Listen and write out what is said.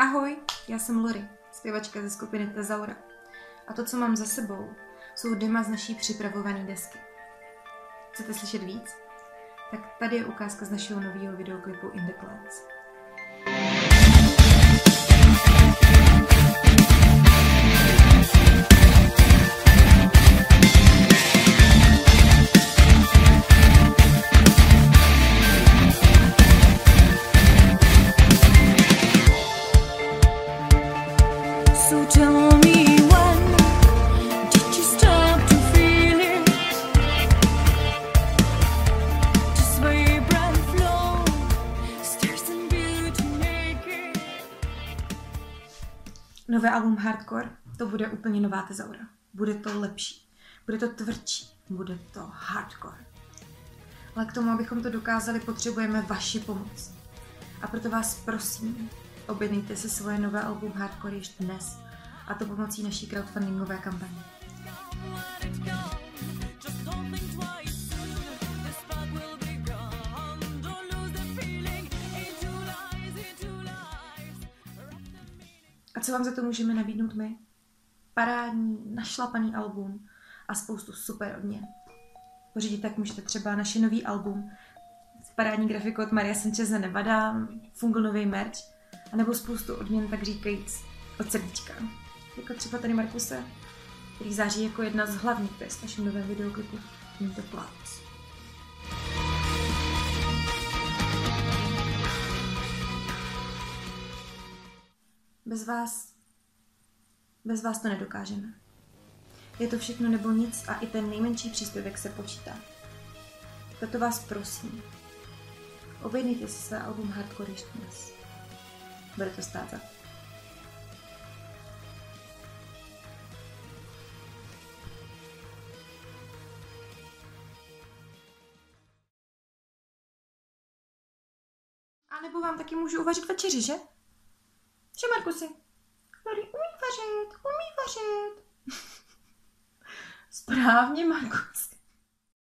Ahoj, já jsem Lori, zpěvačka ze skupiny Tezaura. A to, co mám za sebou, jsou dema z naší připravované desky. Chcete slyšet víc? Tak tady je ukázka z našeho nového videoklipu In the Clouds. Nové album Hardcore, to bude úplně nová Tezaura. Bude to lepší, bude to tvrdší, bude to hardcore. Ale k tomu, abychom to dokázali, potřebujeme vaši pomoc. A proto vás prosím, objednejte si svoje nové album Hardcore již dnes. A to pomocí naší crowdfundingové kampaně. A co vám za to můžeme nabídnout my? Parádní, našlapaný album a spoustu super odměn. Pořídit tak můžete třeba naše nový album, parádní grafiku od Maria Sanchez Nevada, fungl nový merch, anebo spoustu odměn, tak říkajíc, od srdíčka. Jako třeba tady Markuse, který září jako jedna z hlavních pěst v našem novém videoklipu In the. Bez vás, bez vás to nedokážeme. Je to všechno nebo nic a i ten nejmenší příspěvek se počítá. Proto vás prosím, objednejte si své album Hardcore ještě dnes. Bude to stát za to. A nebo vám taky můžu uvařit večeři, že? Že, Markusy? Lori umí vařit, umí vařit. Správně, Markus.